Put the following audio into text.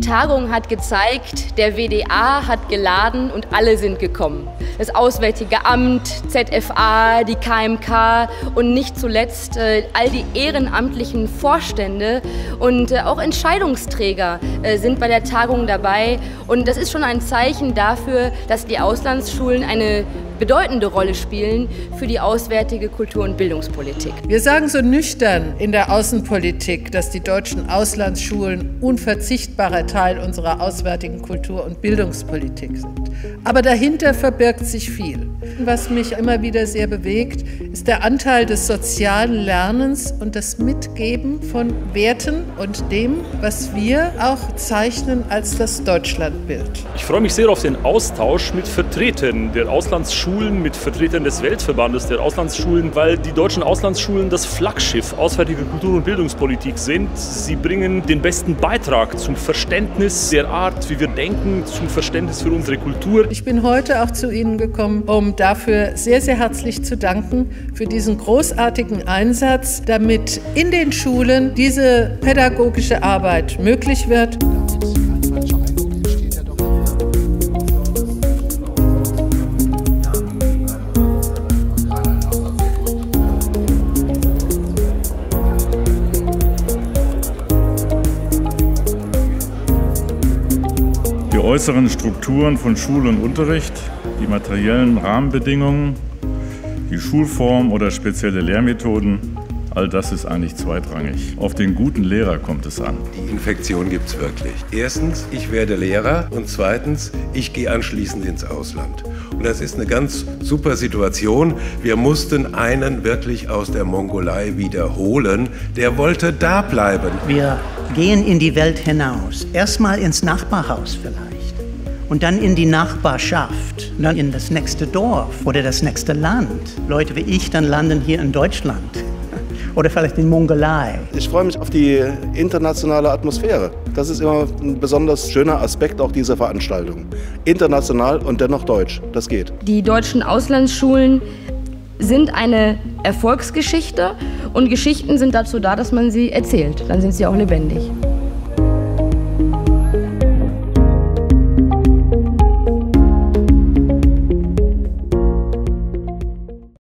Tagung hat gezeigt, der WDA hat geladen und alle sind gekommen. Das Auswärtige Amt, ZFA, die KMK und nicht zuletzt äh, all die ehrenamtlichen Vorstände und äh, auch Entscheidungsträger äh, sind bei der Tagung dabei. Und das ist schon ein Zeichen dafür, dass die Auslandsschulen eine bedeutende Rolle spielen für die auswärtige Kultur- und Bildungspolitik. Wir sagen so nüchtern in der Außenpolitik, dass die deutschen Auslandsschulen unverzichtbarer Teil unserer auswärtigen Kultur- und Bildungspolitik sind. Aber dahinter verbirgt sich viel. Was mich immer wieder sehr bewegt, ist der Anteil des sozialen Lernens und das Mitgeben von Werten und dem, was wir auch zeichnen als das Deutschlandbild. Ich freue mich sehr auf den Austausch mit Vertretern der Auslandsschulen, mit Vertretern des Weltverbandes der Auslandsschulen, weil die deutschen Auslandsschulen das Flaggschiff auswärtiger Kultur- und Bildungspolitik sind. Sie bringen den besten Beitrag zum Verständnis der Art, wie wir denken, zum Verständnis für unsere Kultur. Ich bin heute auch zu Ihnen gekommen, um dafür sehr, sehr herzlich zu danken, für diesen großartigen Einsatz, damit in den Schulen diese pädagogische Arbeit möglich wird. Die äußeren Strukturen von Schule und Unterricht, die materiellen Rahmenbedingungen, die Schulform oder spezielle Lehrmethoden, all das ist eigentlich zweitrangig. Auf den guten Lehrer kommt es an. Die Infektion gibt es wirklich. Erstens, ich werde Lehrer und zweitens, ich gehe anschließend ins Ausland. Und das ist eine ganz super Situation. Wir mussten einen wirklich aus der Mongolei wiederholen. Der wollte da bleiben. Wir gehen in die Welt hinaus. Erstmal ins Nachbarhaus vielleicht. Und dann in die Nachbarschaft. Und dann in das nächste Dorf oder das nächste Land. Leute wie ich dann landen hier in Deutschland. Oder vielleicht in Mongolei. Ich freue mich auf die internationale Atmosphäre. Das ist immer ein besonders schöner Aspekt auch dieser Veranstaltung. International und dennoch deutsch. Das geht. Die deutschen Auslandsschulen sind eine Erfolgsgeschichte und Geschichten sind dazu da, dass man sie erzählt. Dann sind sie auch lebendig.